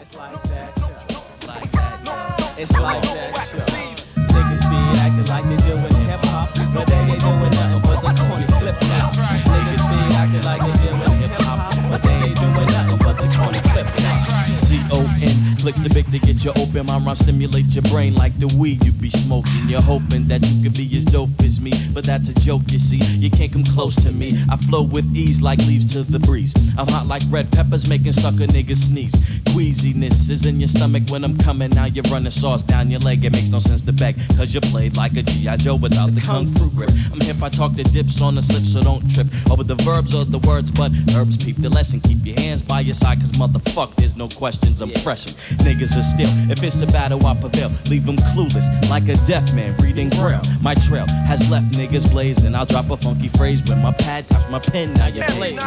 It's like that, yo. Like that, yo. It's like that, yo. Niggas be acting like they doing hip hop, but they ain't doing nothing C-O-N, clicks the big to get you open. My rhyme stimulate your brain like the weed you be smoking. You're hoping that you could be as dope as me, but that's a joke, you see. You can't come close to me. I flow with ease like leaves to the breeze. I'm hot like red peppers, making sucker niggas sneeze. Queasiness is in your stomach when I'm coming. Now you're running sauce down your leg. It makes no sense to beg, cause you played like a G.I. Joe without the kung fu grip. I'm hip, I talk the dips on the slip, so don't trip over the verbs or the words, but herbs peep the lesson. Keep your hands by your side, cause motherfuck, there's no questions. I'm freshin'. Niggas are still, if it's a battle, I prevail. Leave them clueless, like a deaf man reading braille. My trail has left niggas blazing. I'll drop a funky phrase when my pad taps my pen. Now you're blazing.